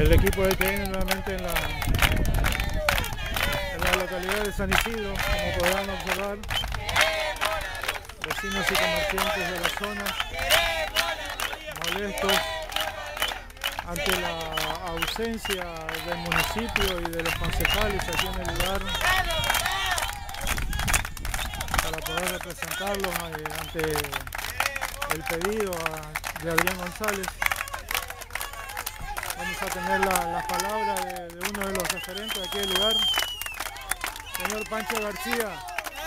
El equipo de TN nuevamente en la, en localidad de San Isidro, como podrán observar, vecinos y comerciantes de la zona molestos ante la ausencia del municipio y de los concejales aquí en el lugar para poder representarlos eh, ante el pedido de Adrián González. Vamos a tener la, la palabra de, uno de los referentes de aquí del lugar, señor Pancho García.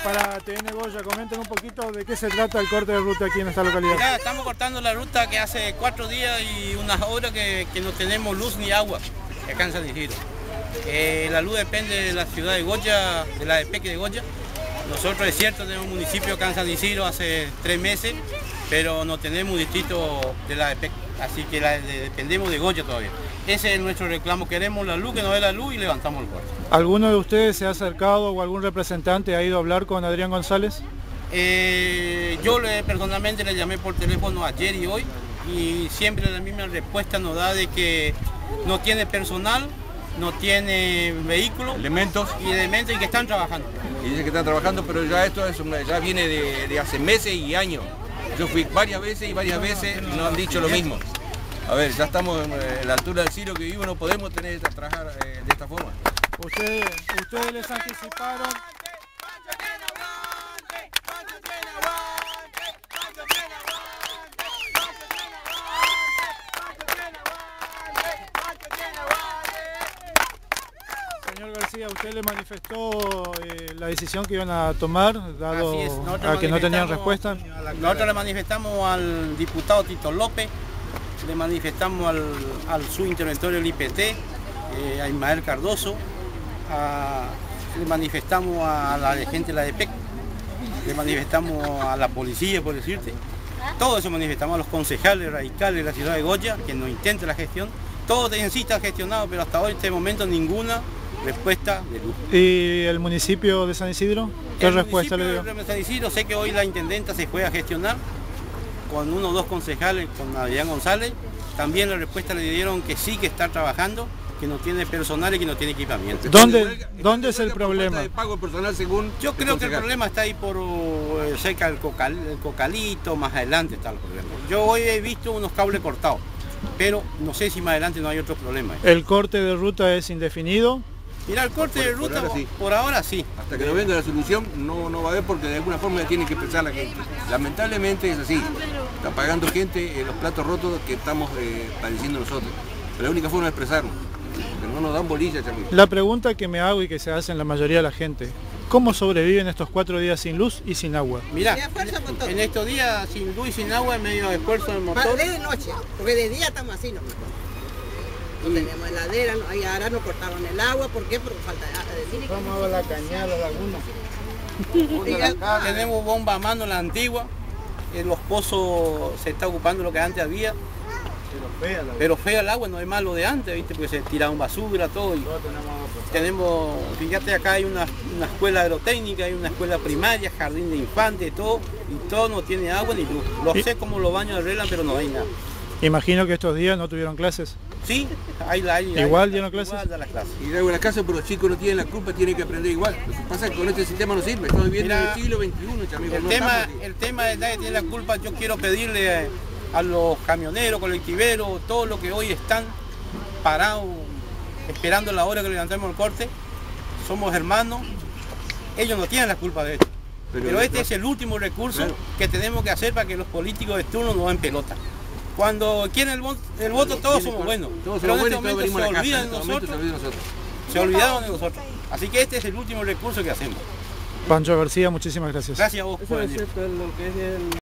Para TN Goya, comenten un poquito de qué se trata el corte de ruta aquí en esta localidad. Estamos cortando la ruta que hace cuatro días y unas horas que, que no tenemos luz ni agua acá en San Isidro. La luz depende de la ciudad de Goya, de la de Peque de Goya. Nosotros es cierto tenemos un municipio acá en San Isidro hace tres meses, pero no tenemos un distrito de la de Peque, así que la, de, dependemos de Goya todavía. Ese es nuestro reclamo, queremos la luz, que nos dé la luz y levantamos el corte. ¿Alguno de ustedes se ha acercado o algún representante ha ido a hablar con Adrián González? Eh, yo le, personalmente le llamé por teléfono ayer y hoy y siempre la misma respuesta nos da de que no tiene personal, no tiene vehículos, elementos y elementos y que están trabajando. Y dice que están trabajando, pero ya esto es una, ya viene de, de, hace meses y años. Yo fui varias veces y varias veces y nos han dicho lo mismo. A ver, ya estamos en la altura del siglo que vivo, no podemos tener trabajar eh, de esta forma. Ustedes, ustedes les anticiparon Señor García, usted le manifestó eh, la decisión que iban a tomar, dado a que no tenían respuesta. Nosotros le manifestamos al diputado Tito López, le manifestamos al, al subinterventor del IPT, eh, a Ismael Cardoso, a, le manifestamos a la gente de la DPEC, le manifestamos a la policía, por decirte. Todo eso manifestamos a los concejales radicales de la ciudad de Goya, que nos intenten la gestión. Todos en sí están gestionados, pero hasta hoy, en este momento, ninguna respuesta de luz. ¿Y el municipio de San Isidro? ¿Qué el respuesta le dio? De San Isidro, sé que hoy la intendenta se fue a gestionar con uno o dos concejales, con Adrián González. También la respuesta le dieron que sí que está trabajando, que no tiene personal y que no tiene equipamiento. ¿Dónde, ¿dónde es el problema? De pago personal según Yo creo que el problema está ahí por eh, cerca del cocal, el cocalito, más adelante está el problema. Yo hoy he visto unos cables cortados, pero no sé si más adelante no hay otro problema. ¿El corte de ruta es indefinido? Mira, el corte por, de ruta por ahora, sí. por ahora sí. Hasta que no venga la solución no, no va a haber porque de alguna forma tiene que pensar la gente. Lamentablemente es así. Está pagando gente eh, los platos rotos que estamos eh, padeciendo nosotros. Pero la única forma de expresarnos. Pero no nos dan bolilla, chamito. La pregunta que me hago y que se hace en la mayoría de la gente. ¿Cómo sobreviven estos cuatro días sin luz y sin agua? Mira, en, en estos días sin luz y sin agua, medio de esfuerzo del motor. De noche, porque de día estamos así nomás. No tenemos heladera, no, y ahora nos cortaron el agua, ¿por qué? Por falta de Vamos a la cañada, la laguna. Tenemos bomba a mano, la antigua, en los pozos se está ocupando lo que antes había. Pero fea, la Pero fea el agua, no es más lo de antes, ¿viste? Porque se tiraron basura, todo. Y tenemos, fíjate acá hay una, una, escuela aerotécnica, hay una escuela primaria, jardín de infantes, todo, y todo no tiene agua ni luz. Lo sé como los baños arreglan, pero no hay nada. Imagino que estos días no tuvieron clases. Sí, hay la hay, ¿Igual dieron clases? Igual las clases. Y de una casa, pero los chicos no tienen la culpa, tienen que aprender igual. Lo que pasa es que con este sistema no sirve. Estamos viviendo Mira, en el siglo XXI, chamigo. El, no tema, estamos el tema de nadie tiene la culpa, yo quiero pedirle a los camioneros, colectiveros, todos los que hoy están parados, esperando la hora que levantemos el corte, somos hermanos, ellos no tienen la culpa de esto. Pero, Pero este es el último recurso claro. que tenemos que hacer para que los políticos de turno no den pelota. Cuando quieren el, voto, el voto todos somos buenos. Todos pero somos en este momento se olvidan de este nosotros. Se, nosotros. se olvidaron de nosotros. Así que este es el último recurso que hacemos. Pancho García, muchísimas gracias. Gracias a vos por venir.